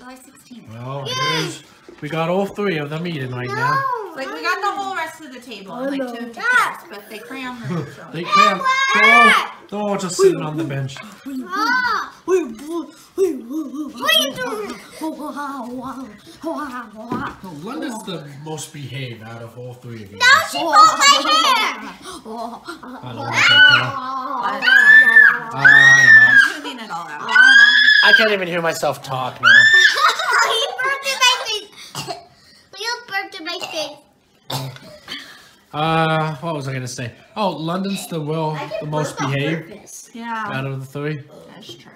July 16th. Well, here's, we got all three of them eating right now. Like, we got the whole rest of the table, and, like, two empty chairs, but they crammed them. So. They crammed. They're all, they're all just sitting on the bench. Ah! What are you doing? No, London's the most behaved out of all three of you. Now she pulled my hair! I don't know. I don't know. I'm tuning it all out. I can't even hear myself talk now. he burped in my face. Leo burped in my face. Uh, what was I gonna say? Oh, London's the well, the most behaved Yeah, out of the three. that's true.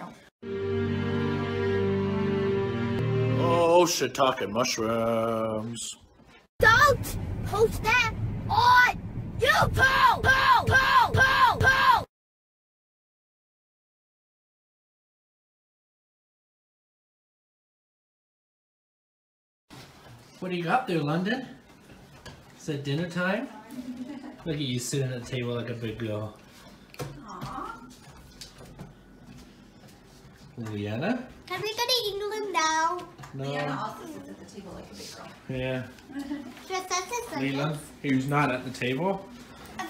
Oh, shiitake mushrooms. Don't post that on YouTube! What do you got there, London? Is it dinner time? Look at you sitting at the table like a big girl. Leanna? Can we go to England now? No. Leanna also sits at the table like a big girl. Yeah. Just Leland, who's not at the table.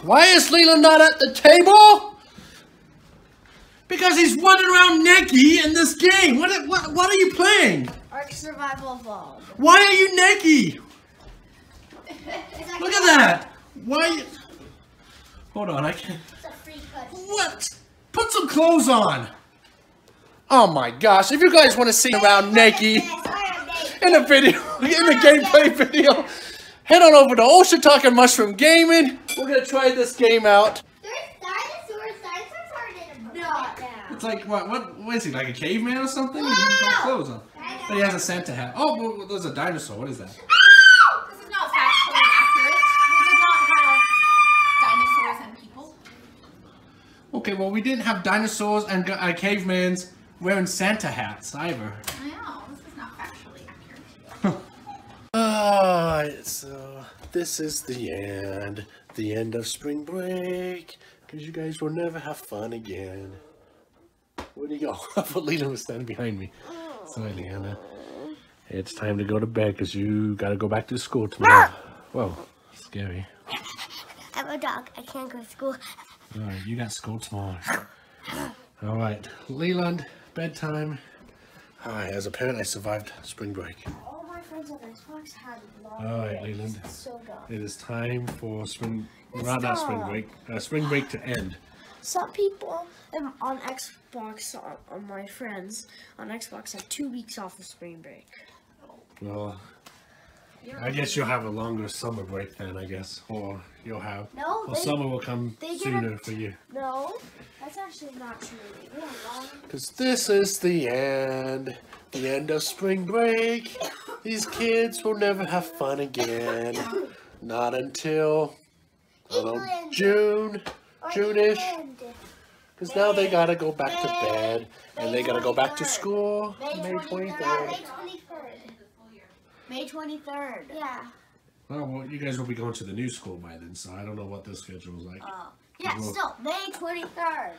Why is Leland not at the table? Because he's running around naked in this game. What, what, what are you playing? Ark Survival Evolved. Why are you naked? Look at that. Why? Hold on, I can't. It's a free cut. What? Put some clothes on. Oh my gosh! If you guys want to see around naked in a video, in a gameplay video, head on over to Ocean Talking Mushroom Gaming. We're gonna try this game out. There's dinosaurs. Dinosaurs aren't in a book now. It's like what? What? What is he? Like a caveman or something? He has clothes on. But he has a Santa hat. Oh, well, well, there's a dinosaur. What is that? This is not factually accurate. We did not have dinosaurs and people. Okay, well we didn't have dinosaurs and uh, cavemans wearing Santa hats either. I know, this is not factually accurate. Alright, so this is the end. The end of spring break. Because you guys will never have fun again. Where'd he go? I thought Lena was standing behind me. Sorry, Leanna. It's time to go to bed because you got to go back to school tomorrow. Whoa, scary. I'm a dog. I can't go to school. Alright, you got school tomorrow. Alright, Leland, bedtime. Hi, as a parent, I survived spring break. All my friends on Xbox had long Alright, breaks. Leland. So. It is time for spring, not not spring break, uh, spring break to end. Some people on Xbox, on, on my friends on Xbox, have two weeks off of spring break. Well, I guess you'll have a longer summer break then, I guess. Or you'll have, No, well, they- summer will come they get sooner a- for you. No, that's actually not true. We have long. Because this is the end, the end of spring break. These kids will never have fun again. Not until, I know, June, Or June-ish. Because now they gotta go back to bed, and they gotta go back to school May May 23rd. 23rd. May 23rd. Yeah. Oh, well, you guys will be going to the new school by then, so I don't know what the schedule is like. Oh. Yeah, Well- still, May 23rd.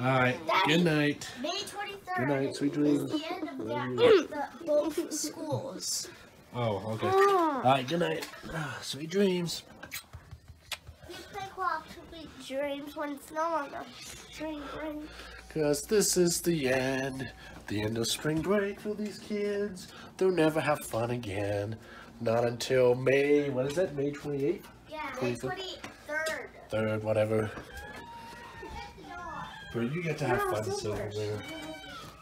Alright, good night. May 23rd. Good night, sweet dreams. is the end of the, the, both schools. Oh, okay. Alright, good night. Ah, sweet dreams. We play Clock Sweet Dreams when it's no longer spring break. Because this is the end. The end of spring break for these kids. They'll never have fun again. Not until May, what is that, May 28th? Yeah, May 23rd. 23rd. 3rd, whatever. But you get to have No, fun, Silver. Silver.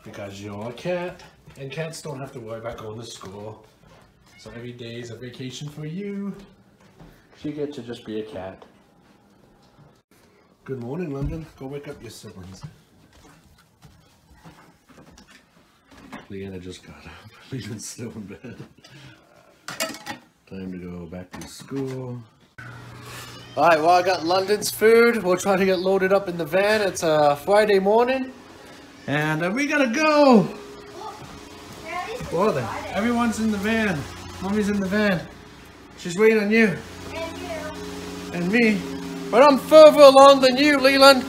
Because you're a cat. And cats don't have to worry about going to school. So every day is a vacation for you. You get to just be a cat. Good morning, London. Go wake up your siblings. Leanna just got up. Leanna's still in bed. Time to go back to school. Alright, well I got London's food. We'll try to get loaded up in the van. It's a uh, Friday morning. And uh, we gotta go. Well then, everyone's in the van. Mommy's in the van. She's waiting on you. And you. And me. But I'm further along than you, Leland.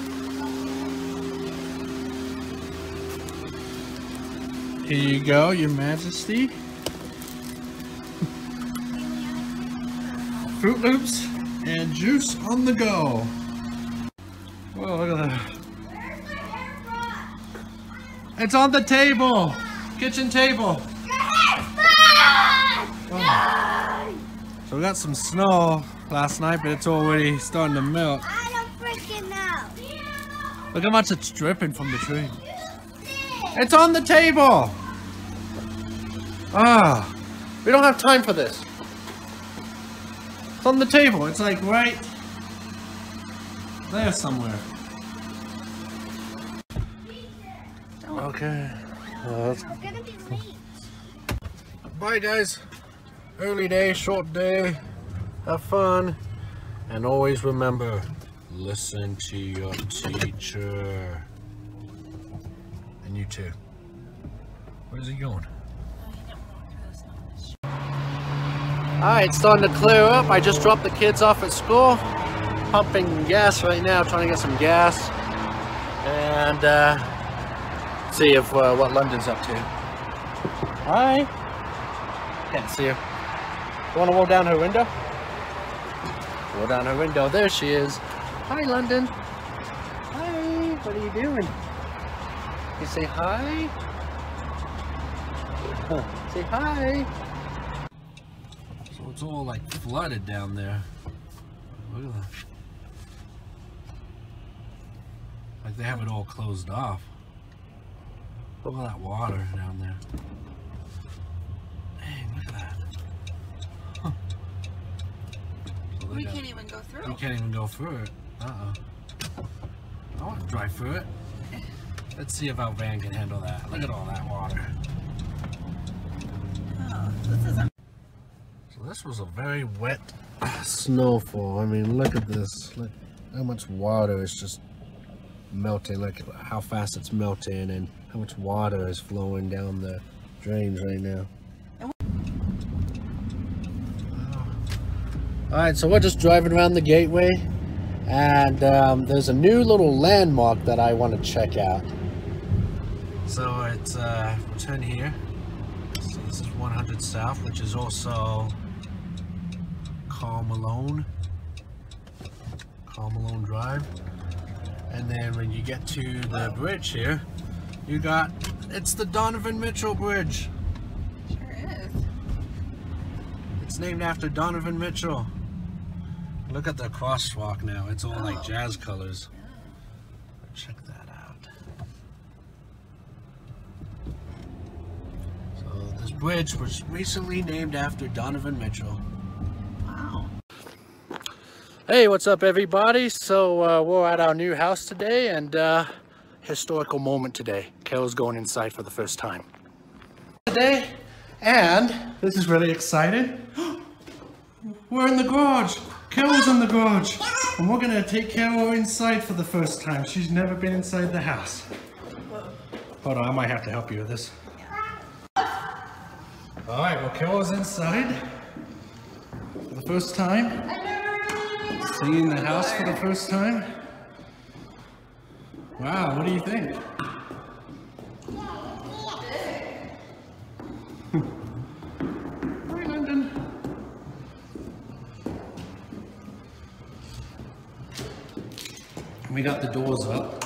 Here you go, your majesty. Fruit Loops and juice on the go. Whoa, look at that. Where's my hair? It's on the table. Kitchen table. Oh. So we got some snow last night, but it's already starting to melt. I don't freaking know. Look how much it's dripping from the tree. It's on the table. Ah, we don't have time for this. It's on the table. It's like right there somewhere. Okay. Uh, let's We're gonna be late. Bye guys. Early day, short day. Have fun. And always remember, listen to your teacher. And you too. Where's he going? Alright, it's starting to clear up. I just dropped the kids off at school. Pumping gas right now, trying to get some gas. And uh, see if uh, what London's up to. Hi. Can't see her. You want to roll down her window? Roll down her window. There she is. Hi, London. Hi. What are you doing? You say hi? Huh. Say hi. So it's all like flooded down there. Look at that. Like they have it all closed off. Look at that water down there. Dang, look at that. Huh. So they We can't even go through. We can't even go through it. Uh-oh. I want to drive through it. Let's see if our van can handle that. Look at all that water. Oh, this. So this was a very wet snowfall. I mean, look at this. Look how much water is just melting. Look how fast it's melting and how much water is flowing down the drains right now. All right, so we're just driving around the gateway and um, there's a new little landmark that I want to check out. So it's, uh, we'll turn here. So this is 100 South, which is also Karl Malone. Karl Malone Drive. And then when you get to the bridge here, you got, it's the Donovan Mitchell Bridge. Sure is. It's named after Donovan Mitchell. Look at the crosswalk now. It's all like jazz colors. Check that out. So this bridge was recently named after Donovan Mitchell. Wow. Hey, what's up everybody? So uh, we're at our new house today and uh, historical moment today. Carol's going inside for the first time. Today, and this is really exciting. We're in the garage. Carol's in the garage. And we're gonna take Carol inside for the first time. She's never been inside the house. Hold on, I might have to help you with this. All right, well Carol's inside for the first time. Seeing the house for the first time? Wow, what do you think? We got the doors up.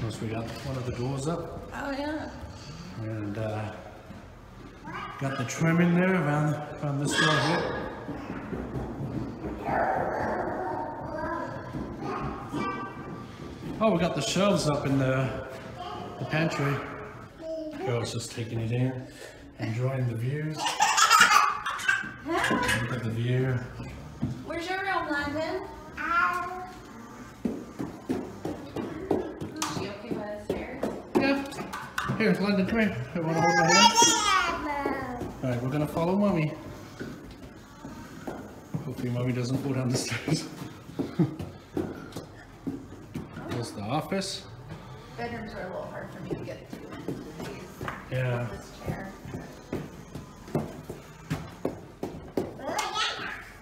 Notice we got one of the doors up. Oh yeah. And uh, got the trim in there around, around this door here. Oh, we got the shelves up in the, the pantry. Girl's just taking it in, enjoying the views. Look at the view. Where's your room, London? Is she okay by the stairs? Yeah. Here, London, come here. You wanna hold my hand? Alright, we're gonna follow mommy. Hopefully mommy doesn't fall down the stairs. There's the office. Bedrooms are a little hard for me to get to. These, Yeah. this chair.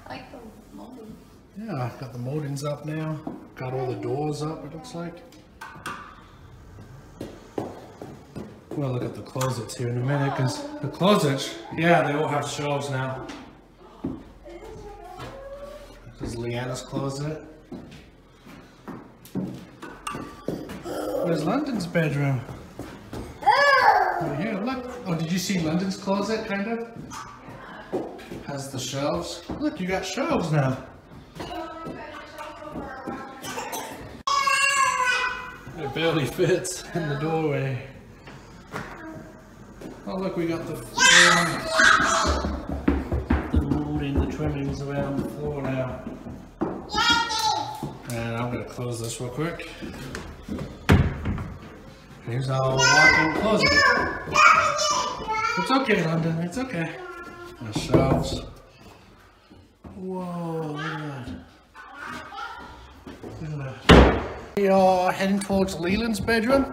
I like the molding. Yeah, got the moldings up now. Got all the doors up, it looks like. We'll look at the closets here in a minute because the closets, yeah, they all have shelves now. This is Leanna's closet. Where's London's bedroom? Over here, look. Oh, did you see London's closet, kind of? Has the shelves. Look, you got shelves now. It barely fits in the doorway. Oh, look, we got the floor. The molding, the trimmings around the floor now. And I'm gonna close this real quick. Here's our walk-in closet. It's okay, London. It's okay. The shelves. Whoa, look at that. Look at that. We are heading towards Leland's bedroom.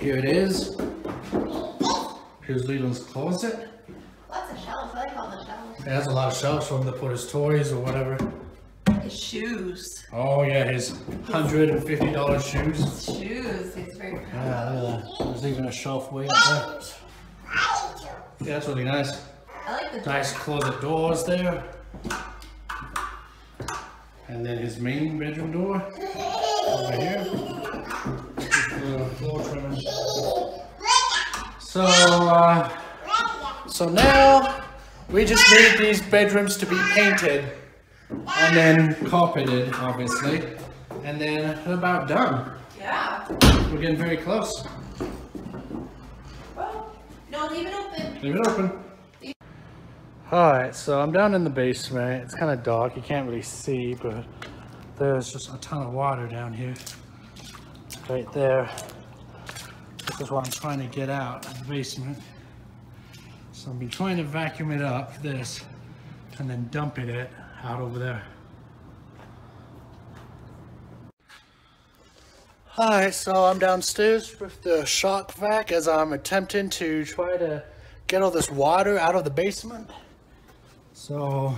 Here it is. Here's Leland's closet. Lots of shelves. I like all the shelves. It has a lot of shelves for him to put his toys or whatever. His shoes. Oh yeah, his hundred and fifty dollar shoes. Shoes. He's very proud. Yeah, look at that. There's even a shelf way up there. Yeah, that's really nice. I like the Nice closet doors there. And then his main bedroom door over here. The floor trimming. So, uh, so now we just need these bedrooms to be painted and then carpeted, obviously. And then we're about done. Yeah. We're getting very close. Well, no, leave it open. Leave it open. Alright, so I'm down in the basement. It's kind of dark. You can't really see, but there's just a ton of water down here. Right there. This is what I'm trying to get out of the basement. So I've been trying to vacuum it up, this, and then dumping it out over there. Alright, so I'm downstairs with the Shop-Vac as I'm attempting to try to get all this water out of the basement. So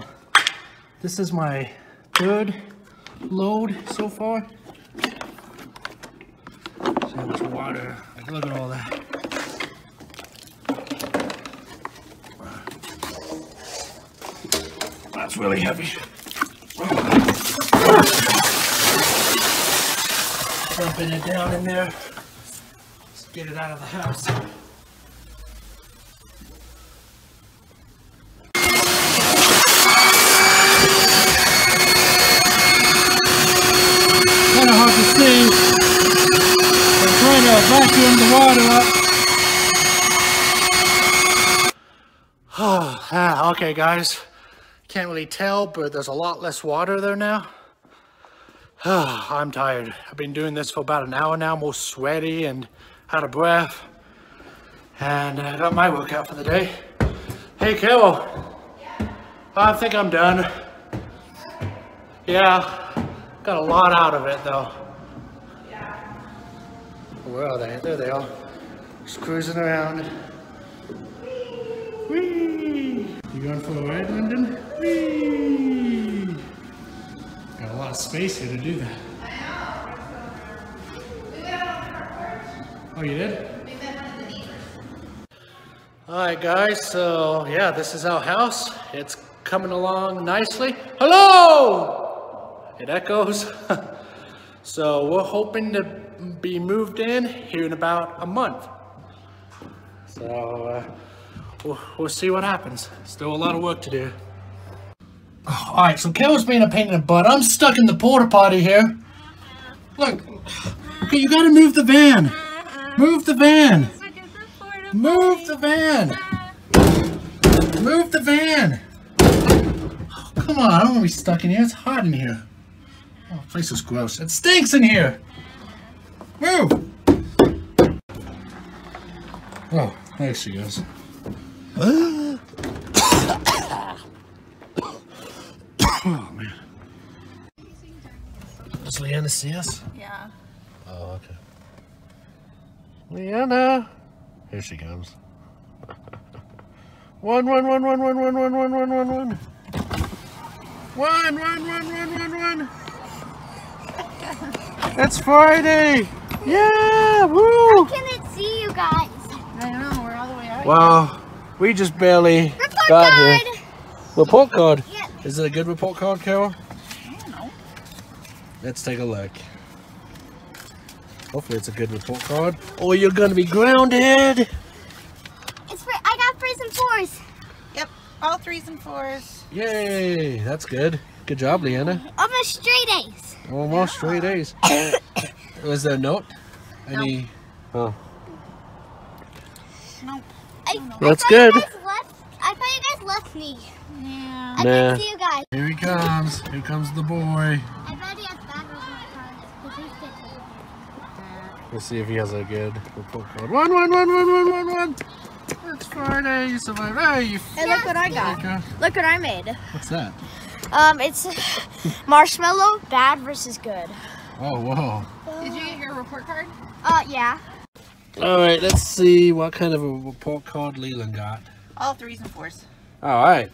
this is my third load so far. So much water, look at all that. That's really heavy. Dumping it down in there. Let's get it out of the house. Kind of hard to see. I'm trying to vacuum the water up. ah, okay, guys. Can't really tell, but there's a lot less water there now. I'm tired. I've been doing this for about an hour now, more sweaty and out of breath. And uh, I got my workout for the day. Hey, Carol. I think I'm done. Yeah, got a lot out of it though. Yeah. Where are they? There they are. Just cruising around. Whee! You going for a ride, London? Whee! Got a lot of space here to do that. Oh, you did? We got my neighbor. Alright guys, so yeah, this is our house. It's coming along nicely. Hello! It echoes. so we're hoping to be moved in here in about a month. So uh, we'll, we'll see what happens. Still a lot of work to do. Alright, so Carol's being a pain in the butt. I'm stuck in the porta potty here. Look, okay, you gotta move the van. Move the van. Move the van. Move the van. Oh, come on, I don't want to be stuck in here. It's hot in here. Oh, place is gross. It stinks in here. Move. Oh, there she goes. Oh, man. Does Leanna see us? Yeah. Oh, okay. Leanna. Here she comes. One, one, one, one, one, one, one, one, one, one, one. One, one, one, one, one, one. It's Friday. Yeah, woo. Can it see you guys. I don't know, we're all the way out. Well, we just barely Report got card. here. Report card. Yeah. Is it a good report card, Carol? I don't know. Let's take a look. Hopefully it's a good report card. Or you're gonna be grounded. It's for I got threes and fours. Yep, all threes and fours. Yay, that's good. Good job, Leanna. Almost straight A's. Almost straight A's. Was there a note? Any? Oh, Nope. I, That's I good. Left, I thought you guys left me. Yeah. I Nah. didn't see you guys. here he comes. Here comes the boy. I bet he has bad report cards because he's good. Let's see if he has a good report card. One, one, one, one, one, one, one. It's Friday. You survived. Hey, you. Hey, look what I got. Okay. Look what I made. What's that? Um, it's marshmallow, bad versus good. Oh, whoa. Did you get your report card? Uh, yeah. All right, let's see what kind of a report card Leland got. All threes and fours. All right.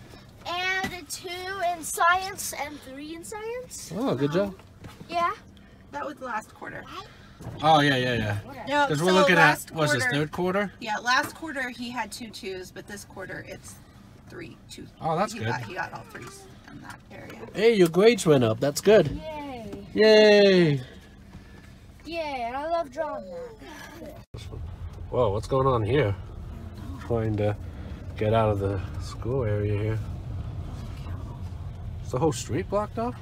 And a two in science and three in science. Oh, good job. Yeah. That was the last quarter. Oh, yeah, yeah, yeah. No, Because we're so looking at, last what's this, third quarter? Yeah, last quarter he had two twos, but this quarter it's three two. Oh, that's he good. Got, he got all threes in that area. Hey, your grades went up. That's good. Yay. Yay. Yay, I love drawing that. Whoa, what's going on here? Trying to get out of the school area here. Is the whole street blocked off?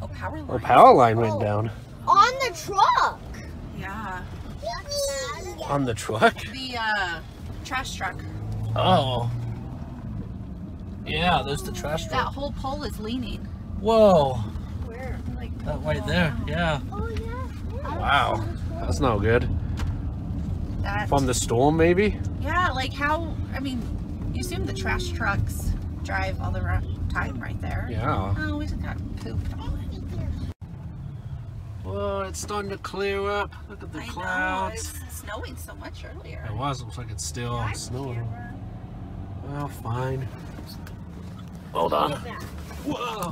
Oh, power line. Oh, power line went down. On the truck. Yeah. On the truck? The uh, trash truck. Oh. Yeah, there's the trash truck. That whole pole is leaning. Whoa. Where? Like That right there. Yeah. Oh yeah. Wow. That's not good. that. From the storm, maybe? Yeah, like how? I mean, you assume the trash trucks drive all the time right there. Yeah. Oh, we just got pooped on. Whoa, it's starting to clear up. Look at the I know. clouds. It's snowing so much earlier. It was. Looks like it's still snowing. Well, fine. Hold on. Whoa.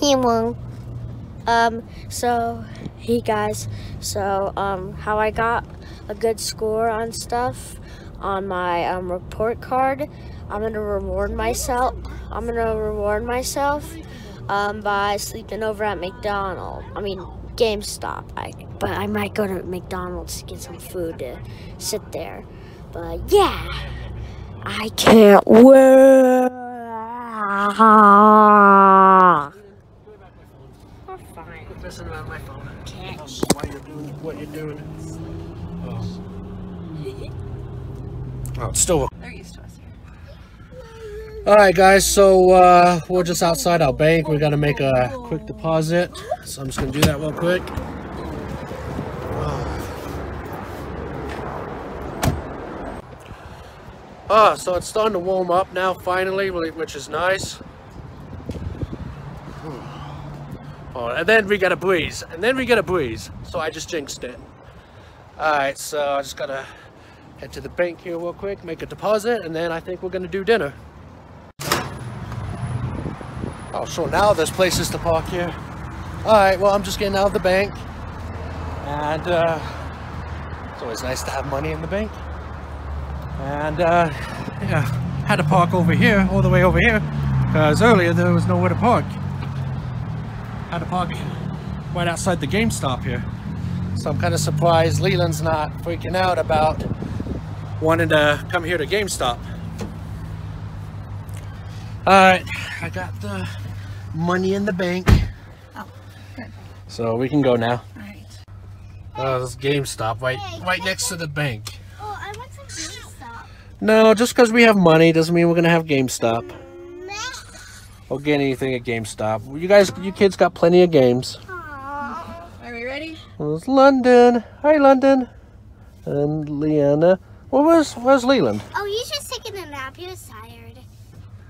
Kimon. Um, so, hey guys, so, um, how I got a good score on stuff on my, um, report card, I'm gonna reward myself, I'm gonna reward myself, um, by sleeping over at McDonald's, I mean, GameStop, I, but I might go to McDonald's to get some food to sit there, but yeah, I can't wait. Fine. Quit messing around my phone. Catch. Why you're doing what you're doing? Oh. Oh, it's still. They're used to us here. All right, guys. So uh, we're just outside our bank. We got to make a quick deposit. So I'm just gonna do that real quick. Ah, so it's starting to warm up now, finally, which is nice. Oh, and then we get a breeze, and then we get a breeze. So I just jinxed it. All right, so I just gotta head to the bank here real quick, make a deposit, and then I think we're gonna do dinner. Oh, so now there's places to park here. All right, well, I'm just getting out of the bank, and uh, it's always nice to have money in the bank. And uh, yeah, had to park over here, all the way over here, because earlier there was nowhere to park. Had to park right outside the GameStop here. So I'm kind of surprised Leland's not freaking out about wanting to come here to GameStop. Alright, I got the money in the bank. Oh, good. So we can go now. All right. Oh, uh, this GameStop right right next to the bank. Oh, I want some GameStop. No, just because we have money doesn't mean we're gonna have GameStop. Meh. Or get anything at GameStop. You guys, you kids got plenty of games. Aw. Are we ready? There's London. Hi, London. And Leanna. Well, where's, where's Leland? Oh, he's just taking a nap. He was tired.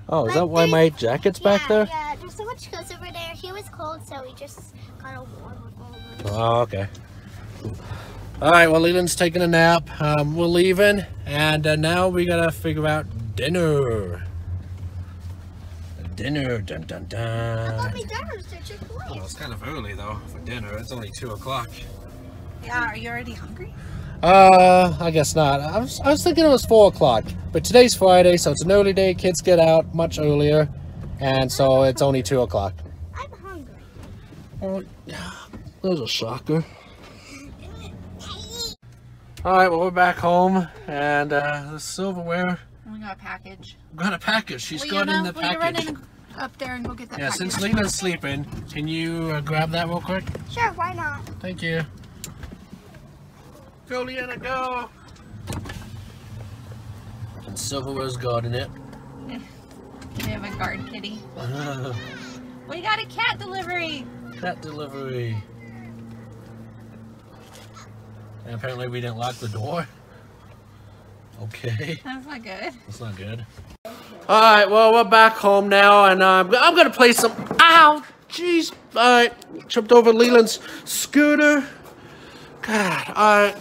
Oh, is that why my jacket's back there? Yeah, there's so much clothes over there. He was cold, so he just got a warm with all. Oh, okay. All right, well, Leland's taking a nap. Um, we're leaving, and uh, now we gotta figure out dinner. Dinner. Dun dun dun. I Let me down to Chick-fil-A. Well, it's kind of early though for dinner. It's only two o'clock. Yeah, are you already hungry? Uh, I guess not. I was, I was thinking it was four o'clock, but today's Friday, so it's an early day. Kids get out much earlier, and so it's only two o'clock. I'm hungry. Oh, yeah. There's a soccer. All right, well we're back home, and uh, the silverware We got a package. We got a package. She's got in the will you run package. in up there and go get that Yeah, package? since Lena's sleeping, can you uh, grab that real quick? Sure, why not? Thank you. Go, Leanna, go! And silverware's got it. We have a guard kitty. We got a cat delivery. Cat delivery. And apparently we didn't lock the door. Okay, That's not good. that's not good. Alright, well, we're back home now, and um, I'm gonna play some. Ow! Jeez! Alright, tripped over Leland's scooter. God, alright.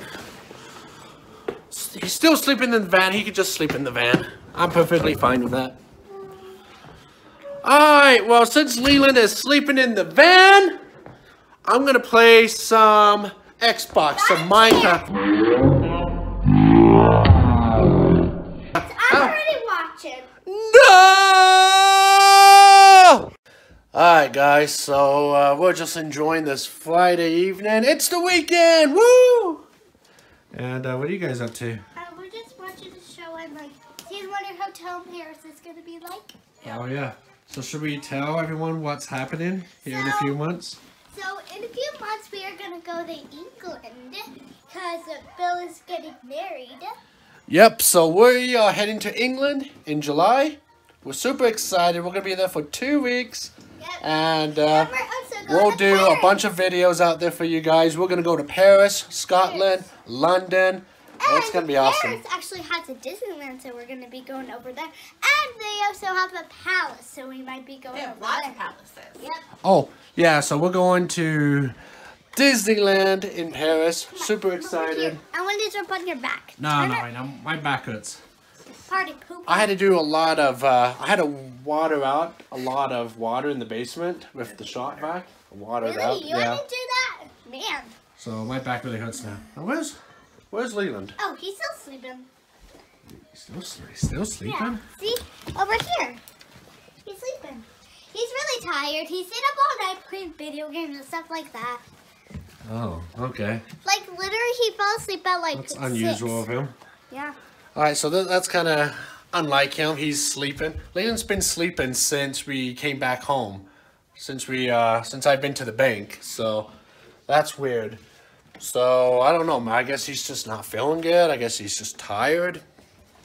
He's still sleeping in the van. He could just sleep in the van. I'm perfectly fine with that. Alright, well, since Leland is sleeping in the van, I'm gonna play some Xbox, some Minecraft. Watching. No! Alright, guys, so uh, we're just enjoying this Friday evening. It's the weekend! Woo! And uh, what are you guys up to? Uh, we're just watching the show and like, seeing what our hotel in Paris is gonna be like. Oh, yeah. So, should we tell everyone what's happening here in a few months? So in a few months we are gonna go to England because Bill is getting married. Yep, so we are heading to England in July. We're super excited. We're going to be there for two weeks. Yep. And uh, we're also going we'll to do a bunch of videos out there for you guys. We're going to go to Paris, Scotland, London. It's going to be awesome. Paris actually has a Disneyland, so we're going to be going over there. And they also have a palace, so we might be going They have over lots there. of palaces. Yep. Oh, yeah, so we're going to Disneyland in Paris. Super excited. I want to jump on your back. No, Turn no, it- right now my back hurts. Party poop. I had to do a lot of, uh, I had to water out a lot of water in the basement with the Shop-Vac. Water it really? out, You yeah. want to do that? Man. So my back really hurts now. Now where's, where's Leland? Oh, he's still sleeping. He's Still, sle- still sleeping? Yeah. See? Over here. He's sleeping. He's really tired. He stayed up all night playing video games and stuff like that. Oh, okay. Like, literally, he fell asleep at like That's six. unusual of him. Yeah. All right, so th- that's kind of unlike him. He's sleeping. Leland's been sleeping since we came back home, since we uh, since I've been to the bank. So that's weird. So I don't know. I guess he's just not feeling good. I guess he's just tired.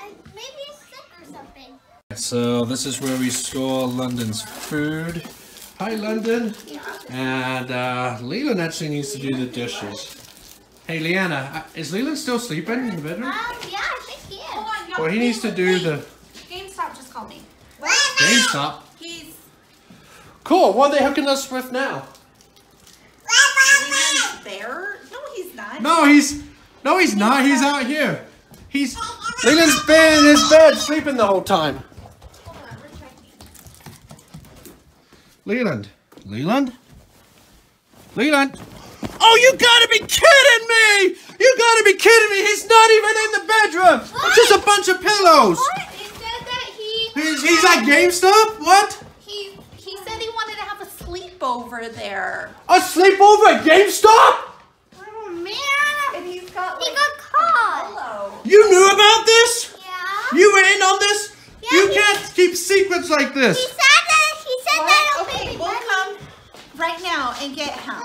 And maybe he's sick or something. So this is where we store London's food. Hi, London. And uh, Leland actually needs to do the dishes. Hey, Leanna, uh, is Leland still sleeping in the bedroom? Um, yeah, I think he is. Hold on, y'all. Well, he needs to do the GameStop just called me. GameStop. He's Cool. What are they hooking us with now? Leland's there. No, he's not. No, he's no, he's not. He's out here. He's Leland's been in his bed sleeping the whole time. Leland, Leland, Leland. Oh, you gotta be kidding me! You gotta be kidding me! He's not even in the bedroom. It's just a bunch of pillows. What? He said that he He's, he's at GameStop. What? he he said he wanted to have a sleepover there. A sleepover at GameStop? Oh, man. And he's got He got caught. hello. You knew about this? Yeah. You were in on this? Yeah, you can't keep secrets like He this. said that. He said that. What? it'll Okay, be we'll money. come right now and get him.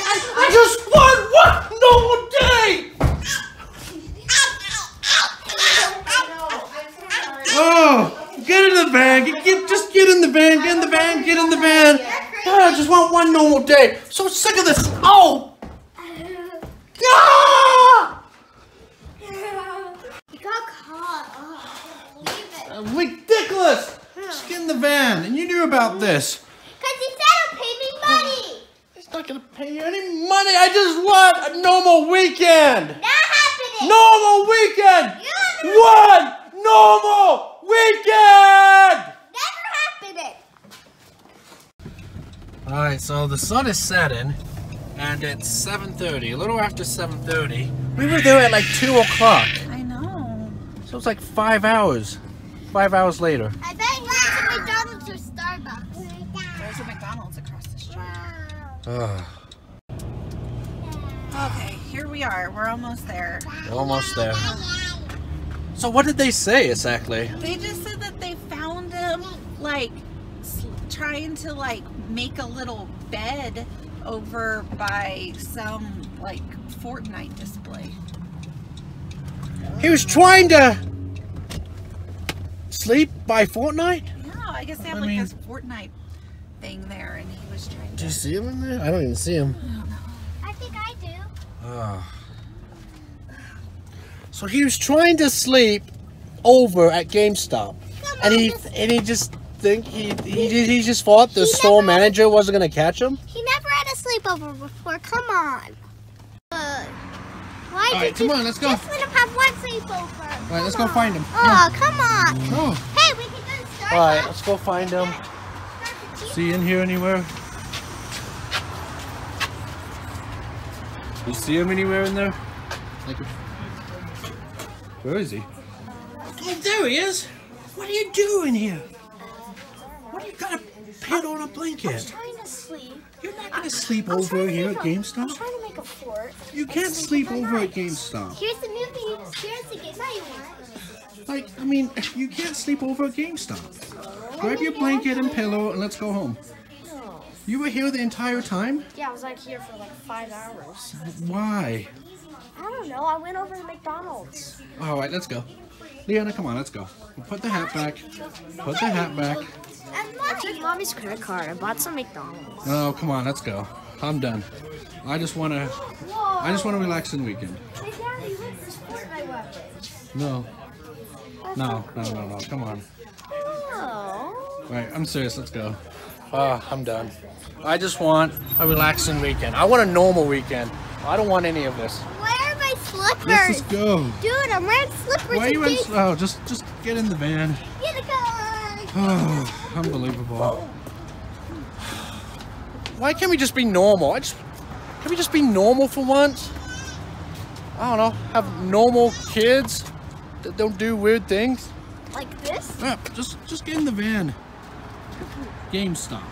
I just one one normal day. Oh, get in the van. Get, get, just get in the van. Get in the van. Get in the van. Ah, I just want one normal day. So sick of this. Oh. Ah! He got caught. Oh, I can't believe it. Ridiculous. Just get in the van. And you knew about this. Because he said he'll pay me money. He's not gonna pay you any money. I just want a normal weekend. Not happening. Normal weekend. You One normal weekend. Never happening. All right, so the sun is setting, and it's 7:30, a little after 7:30. We were there at like two o'clock, I know. so it's like five hours. Five hours later. I bet he went to McDonald's or Starbucks. There's a McDonald's across the street. Ugh, Okay, here we are. We're almost there. almost there. So what did they say exactly? They just said that they found him like trying to like make a little bed over by some like Fortnite display. He was trying to sleep by Fortnite. Yeah, I guess they have I like mean- this Fortnite thing there, and he was trying Do you to. see him in there? I don't even see him. I think I do. Ugh. So he was trying to sleep over at GameStop, Come and on, he just- and he just think he he, he just thought the store never- manager wasn't gonna catch him. He never had a sleepover before. Come on. Uh, why All did come you on, let's go. just let him have one sleepover? All right, let's Come go find him. Oh, come on. Oh. Hey, we can go to Starbucks. All right, let's go find him. Starbucks. See in here anywhere? You see him anywhere in there? Where is he? Oh, there he is. What are you doing here? What do you got a pin on a blanket? I'm trying to sleep. You're not gonna sleep over here at GameStop. I'm trying to make a fort. You can't sleep over at GameStop. Here's the movie. Here's the game. Now you want. Like, I mean, you can't sleep over at GameStop. Grab your blanket and pillow and let's go home. No. You were here the entire time? Yeah, I was like here for like five hours. Why? I don't know. I went over to McDonald's. All right, let's go. Leanna, come on, let's go. Put the hat back. Put the hat back. And I took mommy's credit card. I bought some McDonald's. Oh, come on, let's go. I'm done. I just wanna, I just wanna relax in the weekend. Hey, Daddy, look, there's Fortnite weapons. No. No, no, no, no. Come on. Oh. All right, I'm serious. Let's go. Uh, I'm done. I just want a relaxing weekend. I want a normal weekend. I don't want any of this. Where are my slippers? Let's just go. Dude, I'm wearing slippers. Why are you in? in Oh, just just get in the van. Get a gun. Oh, unbelievable. Why can't we just be normal? I just can we just be normal for once? I don't know. Have normal kids that don't do weird things. Like this? Yeah, just just get in the van. GameStop.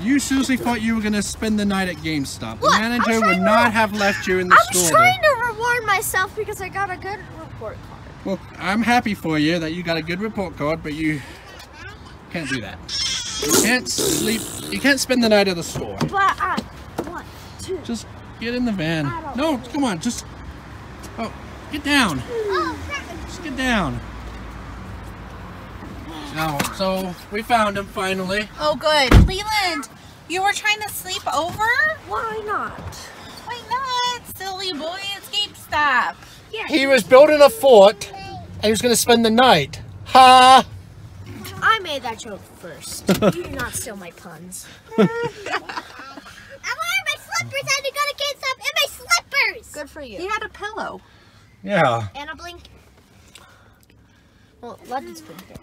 You seriously thought you were gonna spend the night at GameStop. The What? I'm manager would not have left you in the store. I'm store. trying to reward myself because I got a good report card. Well, I'm happy for you that you got a good report card, but you can't do that. You can't sleep. You can't spend the night at the store. But I, one, two. Just get in the van. No, come on, just. Oh, get down. Oh, crap. Just get down. No, so we found him finally. Oh, good. Leland, you were trying to sleep over? Why not? Why not, silly boy? It's GameStop. He was building a fort, and he was gonna spend the night. Ha! I made that joke first. you do not steal my puns. I'm wearing my slippers. I had to go to GameStop in my slippers. Good for you. He had a pillow. Yeah. And a blanket. Well, London's been here.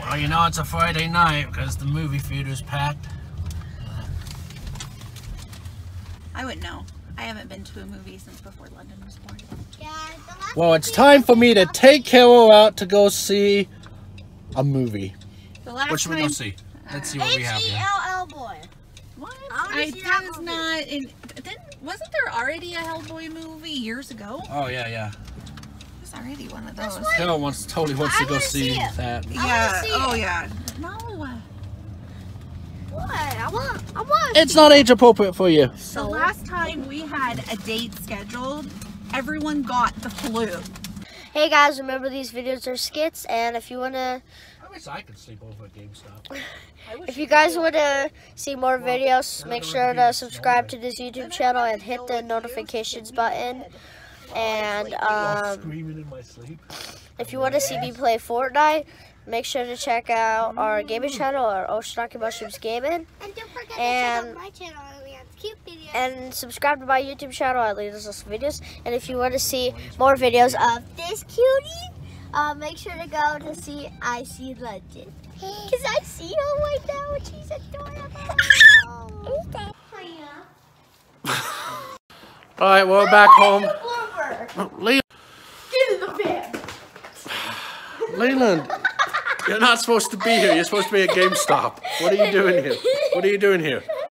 Well, you know it's a Friday night because the movie theater's packed. I wouldn't know. I haven't been to a movie since before London was born. Yeah, Well, it's time for me to take Carol out to go see a movie. The last What should we go see? Let's see what we have here. H-E-L-L boy. What? I wanna I that that is movie. not in. Didn't, wasn't there already a Hellboy movie years ago? Oh yeah, yeah. There's already one of those. Carol wants totally wants to go see see it. that. Yeah. see Oh it. yeah. No. What? I want. I want. It's not age appropriate for you. The last time we had a date scheduled, everyone got the flu. Hey guys, remember these videos are skits, and if you wanna, I wish I could sleep over at GameStop. if you guys wanna see more videos, make sure to subscribe to this YouTube channel and hit the notifications button. And um, Screaming in my sleep. if you want to see me play Fortnite, make sure to check out our gaming channel, or Oceanaki Mushrooms Gaming, And don't forget And- to check out my channel, Leanna's cute videos. and subscribe to my YouTube channel. I leave us videos. And if you want to see more videos of this cutie, uh, make sure to go to see I See London. Because I see her right now and she's adorable. All right, well, we're back home. Le- Get in the van. Leland, you're not supposed to be here. You're supposed to be at GameStop. What are you doing here? What are you doing here?